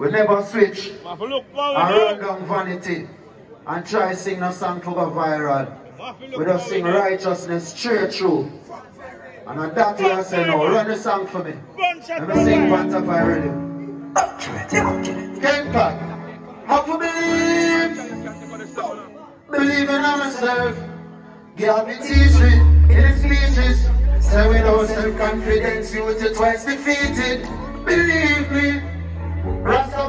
We never switch Ma fi look and forward. run down vanity and try sing a song to go viral. We just sing righteousness straight through. And on that way I say, no, run the song for me. Let me sing. Panta Fire Radio. Kenka, how to believe, believe in myself. God me teach me in the speeches. Say without self-confidence, you will twice defeated. Believe me,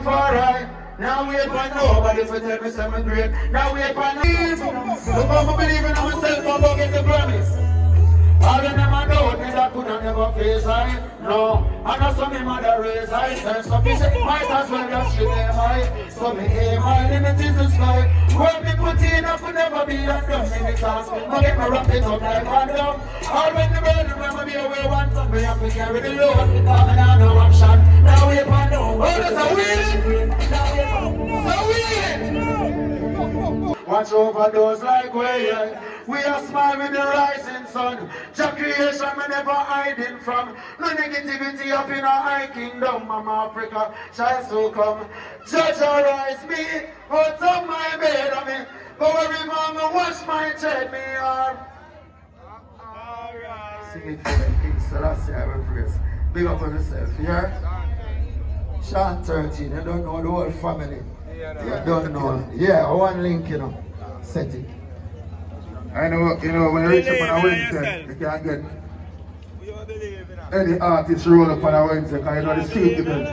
Rastafari. Now wait for nobody to tell me something great. Now wait for believe. Look how me believe in myself, I'm gonna get the promise. All of them a doubt me that could have never face I No, I know some me mother raise I Self-sufficient, might as well just shit them I So me aim my limit is the sky Where me put in I could never be undone Me the task, no get me wrap it up like down All when the burden remember me away one Me have to carry the load me now no option Watch over those like we yeah. We are smile with the rising sun. Jah creation we never hiding from. No negativity up in our high kingdom, Mama Africa shall so come. Judge arise me out of my bed of me. But every moment wash my tread me arm. Alright. Sing it for the King Selassie, I will praise. Big up on yourself, yeah? Sean 13, you don't know the whole family. You don't know. Yeah, one link, you know. Set it. I know, you know, when you reach up on a Believe in Wednesday, yourself. you can't get We all believe in any artist roll up on a Wednesday, because you know the street event.